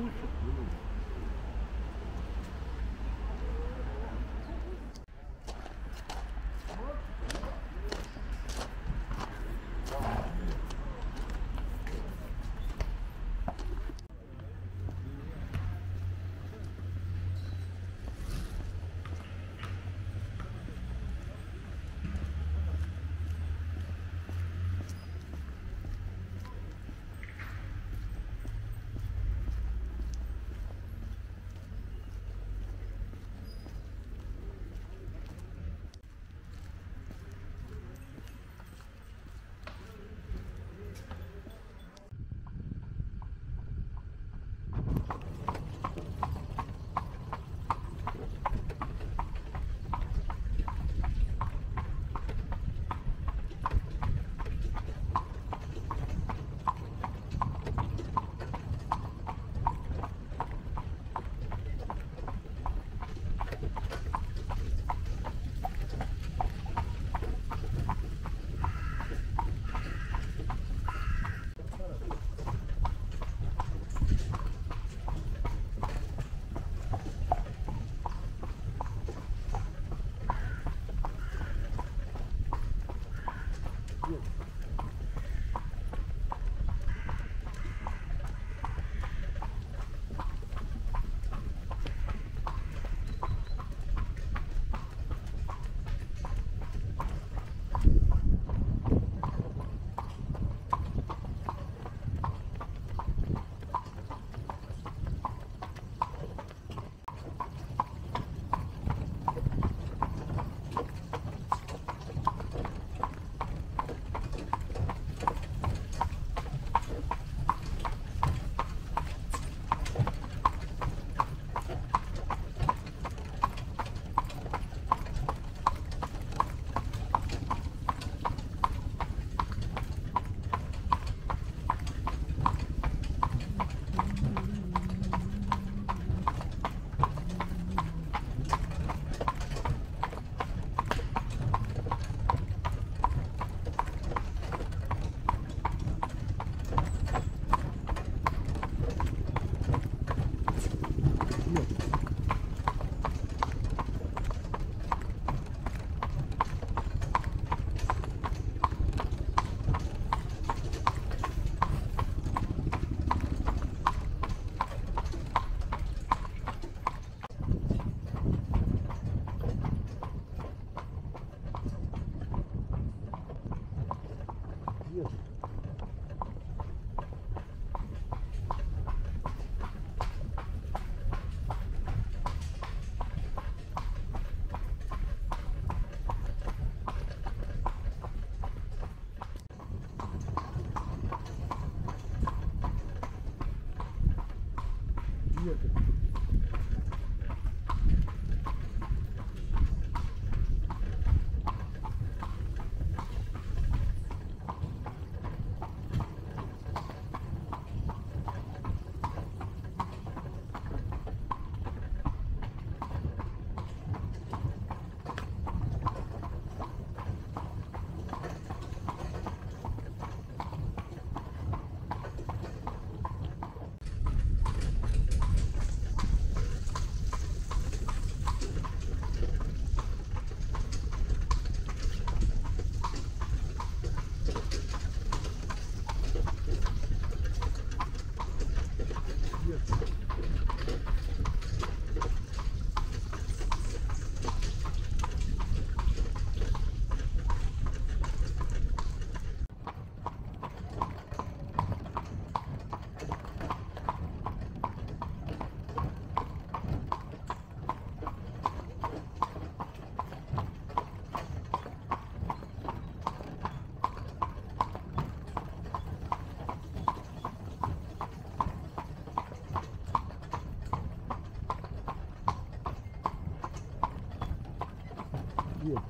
Слушай. you. looking. Нет.